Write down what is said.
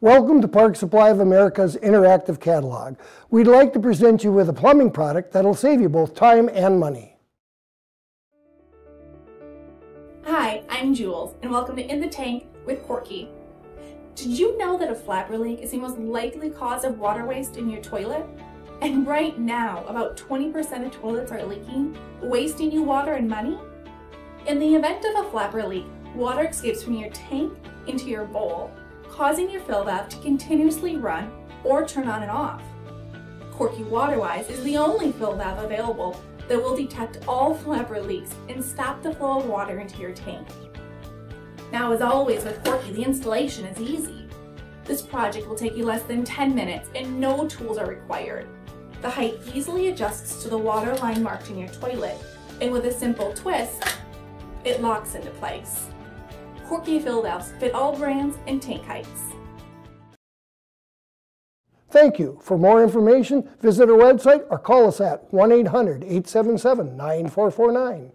Welcome to Park Supply of America's interactive catalog. We'd like to present you with a plumbing product that'll save you both time and money. Hi, I'm Jules, and welcome to In the Tank with Korky. Did you know that a flapper leak is the most likely cause of water waste in your toilet? And right now, about 20% of toilets are leaking, wasting you water and money? In the event of a flapper leak, water escapes from your tank into your bowl, causing your fill valve to continuously run or turn on and off. Korky WaterWise is the only fill valve available that will detect all flapper leaks and stop the flow of water into your tank. Now as always with Korky, the installation is easy. This project will take you less than 10 minutes and no tools are required. The height easily adjusts to the water line marked in your toilet, and with a simple twist, it locks into place. Korky fill valves fit all brands and tank heights. Thank you. For more information, visit our website or call us at 1 800 877 9449.